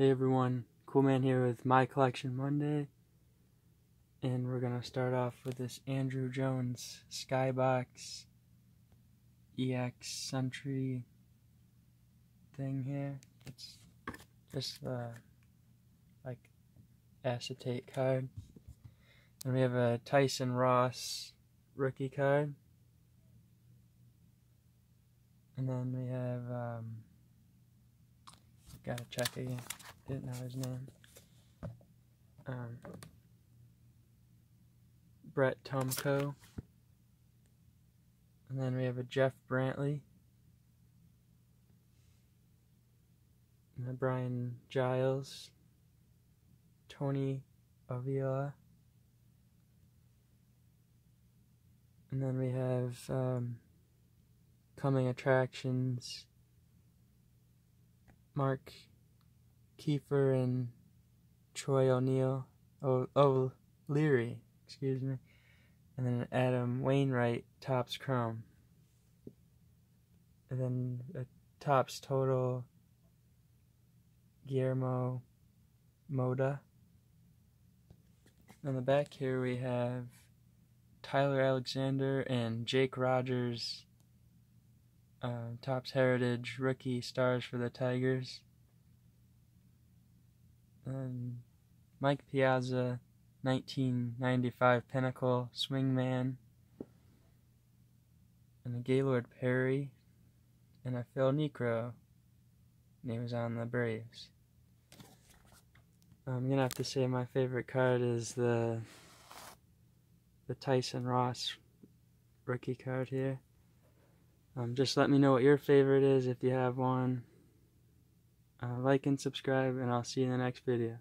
Hey everyone, Cool Man here with My Collection Monday. And we're gonna start off with this Andruw Jones Skybox EX Century thing here. It's just the like acetate card. And we have a Tyson Ross rookie card. And then we have um, gotta check again. Didn't know his name. Um, Brett Tomko. And then we have a Jeff Brantley. And Brian Giles. Tony Avila. And then we have um, coming attractions. Mark Kiefer and Troy O'Neill. Oh, Leary, excuse me. And then Adam Wainwright, Topps Chrome. And then a Topps Total, Guillermo Mota. On the back here we have Tyler Alexander and Jake Rogers uh, Topps Heritage rookie stars for the Tigers. And Mike Piazza, 1995 Pinnacle Swingman. And a Gaylord Perry. And a Phil Niekro. And he was on the Braves. I'm gonna have to say my favorite card is the the Tyson Ross rookie card here. Um, just let me know what your favorite is if you have one. Uh, like and subscribe, and I'll see you in the next video.